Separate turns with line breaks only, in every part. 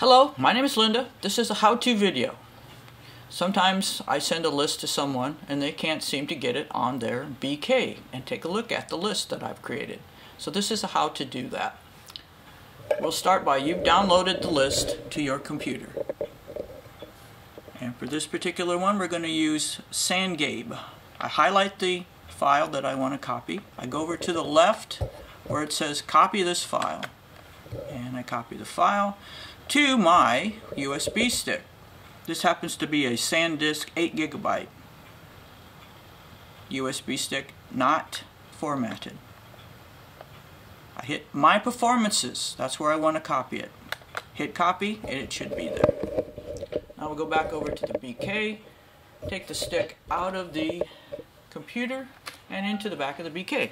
Hello, my name is Linda. This is a how-to video. Sometimes I send a list to someone and they can't seem to get it on their BK and take a look at the list that I've created. So this is a how to do that. We'll start by you've downloaded the list to your computer. And for this particular one we're going to use Sangabe. I highlight the file that I want to copy. I go over to the left where it says copy this file. I copy the file to my USB stick. This happens to be a SanDisk 8 gigabyte USB stick, not formatted. I hit My Performances. That's where I want to copy it. Hit copy and it should be there. Now we'll go back over to the BK, take the stick out of the computer and into the back of the BK.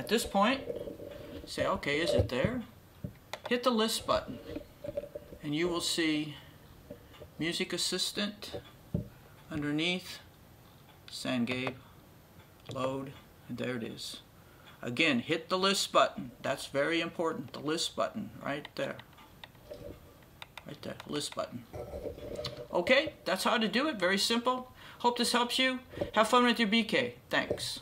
At this point, say, okay, is it there? Hit the list button and you will see Music Assistant underneath, Sangabe, load, and there it is. Again, hit the list button. That's very important, the list button right there. Right there, list button. Okay, that's how to do it, very simple. Hope this helps you. Have fun with your BK. Thanks.